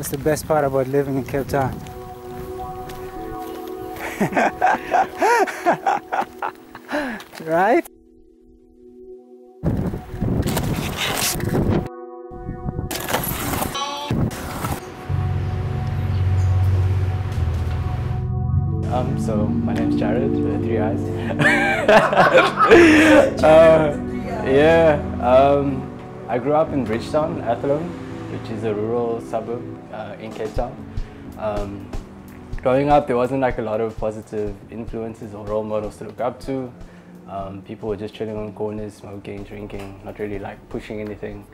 What's the best part about living in Cape Town? right? Um, so my name's Jared with three eyes. uh, yeah, um, I grew up in Bridgetown, Athlone, which is a rural suburb uh, in Cape Town. Um, growing up, there wasn't like a lot of positive influences or role models to look up to. Um, people were just chilling on corners, smoking, drinking, not really like pushing anything.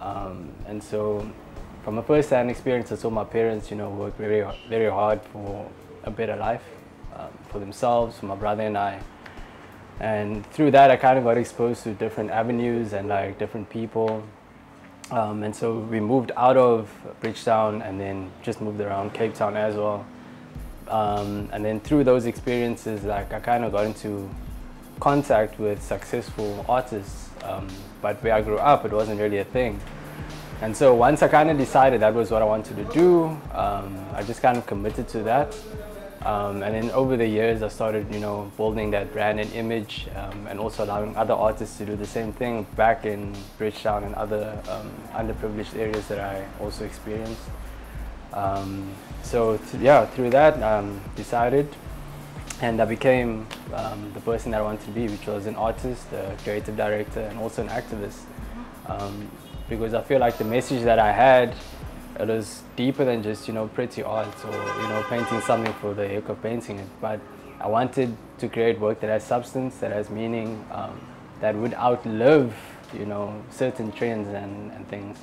Um, and so, from a first-hand experience, I saw my parents, you know, work very, very hard for a better life um, for themselves, for my brother and I. And through that, I kind of got exposed to different avenues and like different people. Um, and so we moved out of Bridgetown and then just moved around Cape Town as well. Um, and then through those experiences, like I kind of got into contact with successful artists. Um, but where I grew up, it wasn't really a thing. And so once I kind of decided that was what I wanted to do, um, I just kind of committed to that. Um, and then over the years, I started, you know, building that brand and image, um, and also allowing other artists to do the same thing back in Bridgetown and other um, underprivileged areas that I also experienced. Um, so yeah, through that, um, decided, and I became um, the person that I wanted to be, which was an artist, a creative director, and also an activist. because I feel like the message that I had it was deeper than just you know pretty art or you know painting something for the heck of painting it. But i wanted to create work that has substance that has meaning um, that would outlive you know certain trends and, and things.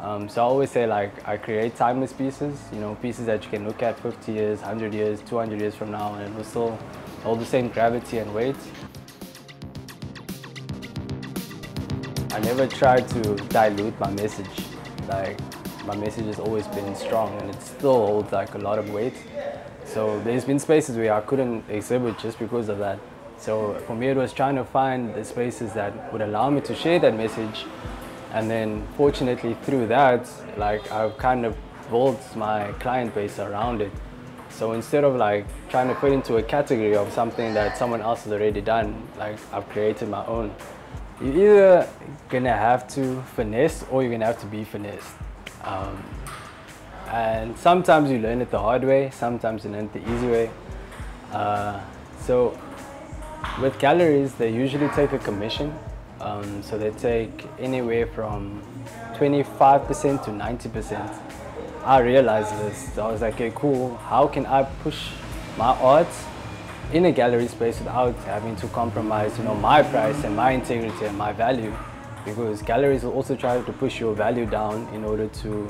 Um, so i always say like i create timeless pieces you know pieces that you can look at 50 years 100 years 200 years from now and it will still hold the same gravity and weight. I never try to dilute my message. Like my message has always been strong and it still holds like a lot of weight. So there's been spaces where I couldn't exhibit just because of that. So for me it was trying to find the spaces that would allow me to share that message and then fortunately through that like I've kind of built my client base around it. So instead of like trying to fit into a category of something that someone else has already done, like I've created my own. You're either gonna have to finesse or you're gonna have to be finessed. Um, and sometimes you learn it the hard way, sometimes you learn it the easy way. Uh, so with galleries, they usually take a commission. Um, so they take anywhere from 25% to 90%. I realized this. I was like, okay, cool. How can I push my art in a gallery space without having to compromise, you know, my price and my integrity and my value? Because galleries will also try to push your value down in order to,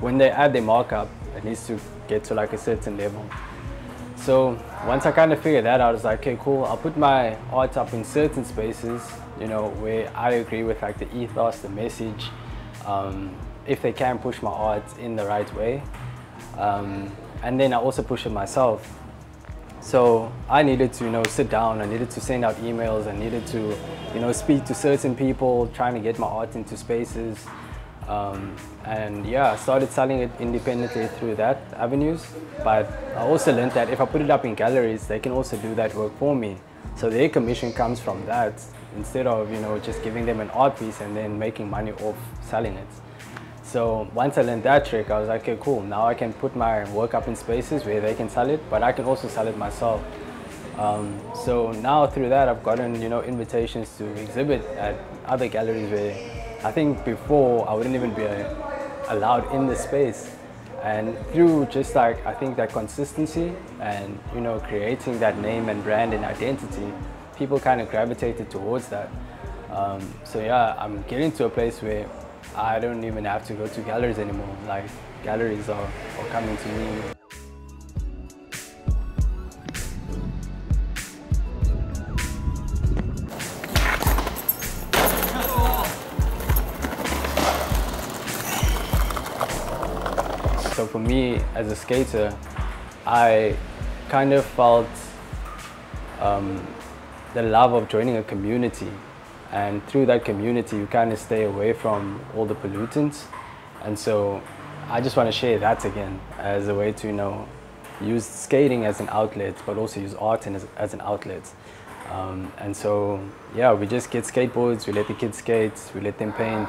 when they add their markup, it needs to get to like a certain level. So once I kind of figured that out, I was like, okay, cool, I'll put my art up in certain spaces, you know, where I agree with like the ethos, the message, um, if they can push my art in the right way. Um, and then I also push it myself. So I needed to, you know, sit down. I needed to send out emails. I needed to, you know, speak to certain people, trying to get my art into spaces. Um, and yeah, I started selling it independently through that avenues. But I also learned that if I put it up in galleries, they can also do that work for me. So their commission comes from that instead of, you know, just giving them an art piece and then making money off selling it. So once I learned that trick, I was like, okay, cool. Now I can put my work up in spaces where they can sell it, but I can also sell it myself. Um, so now through that, I've gotten you know invitations to exhibit at other galleries where I think before I wouldn't even be uh, allowed in the space. And through just like I think that consistency and you know creating that name and brand and identity, people kind of gravitated towards that. Um, so yeah, I'm getting to a place where I don't even have to go to galleries anymore. Like galleries are, are coming to me. So for me as a skater, I kind of felt um, the love of joining a community and through that community you kind of stay away from all the pollutants and so I just want to share that again as a way to, you know, use skating as an outlet, but also use art as, as an outlet. Um, and so, yeah, we just get skateboards, we let the kids skate, we let them paint.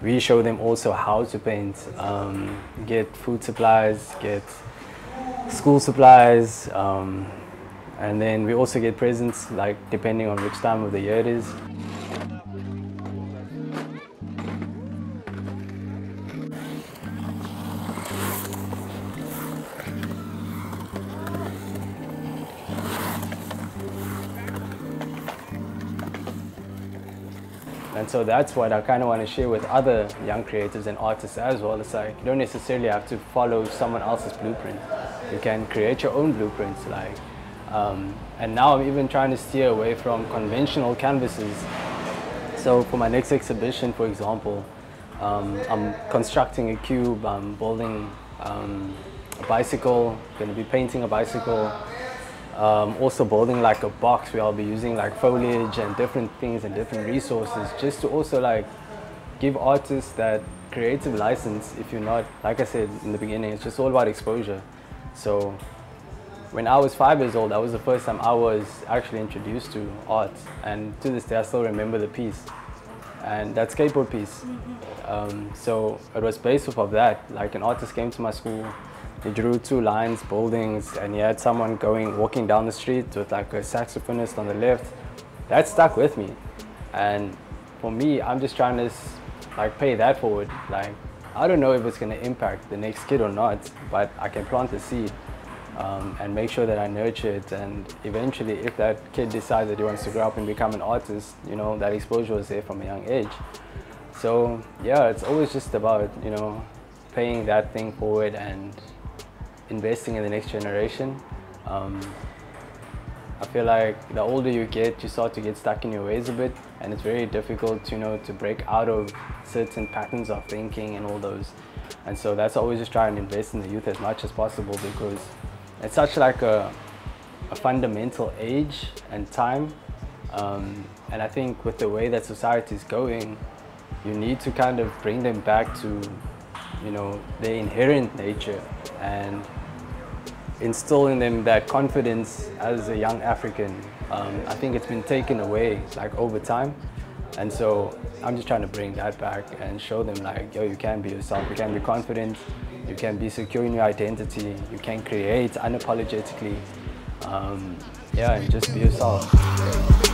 We show them also how to paint, um, get food supplies, get school supplies, um, and then we also get presents, like depending on which time of the year it is. And so that's what I kind of want to share with other young creatives and artists as well. It's like you don't necessarily have to follow someone else's blueprint. You can create your own blueprints. Like, um, and now I'm even trying to steer away from conventional canvases. So for my next exhibition, for example, um, I'm constructing a cube. I'm building um, a bicycle. Going to be painting a bicycle. Um, also building like a box where I'll be using like foliage and different things and different resources just to also like give artists that creative license if you're not, like I said in the beginning, it's just all about exposure. So when I was five years old, that was the first time I was actually introduced to art. And to this day, I still remember the piece. And that skateboard piece. Um, so it was based off of that. Like an artist came to my school, he drew two lines, buildings, and he had someone going, walking down the street with like a saxophonist on the left. That stuck with me. And for me, I'm just trying to like pay that forward. Like, I don't know if it's gonna impact the next kid or not, but I can plant the seed um, and make sure that I nurture it. And eventually, if that kid decides that he wants to grow up and become an artist, you know, that exposure was there from a young age. So yeah, it's always just about, you know, paying that thing forward and investing in the next generation. Um, I feel like the older you get, you start to get stuck in your ways a bit, and it's very difficult, you know, to break out of certain patterns of thinking and all those. And so that's always just try and invest in the youth as much as possible because it's such like a, a fundamental age and time. Um, and I think with the way that society is going, you need to kind of bring them back to, you know, their inherent nature and instill in them that confidence as a young African. Um, I think it's been taken away like over time. And so I'm just trying to bring that back and show them like, yo, you can be yourself, you can be confident, you can be secure in your identity, you can create unapologetically. Um, yeah, and just be yourself.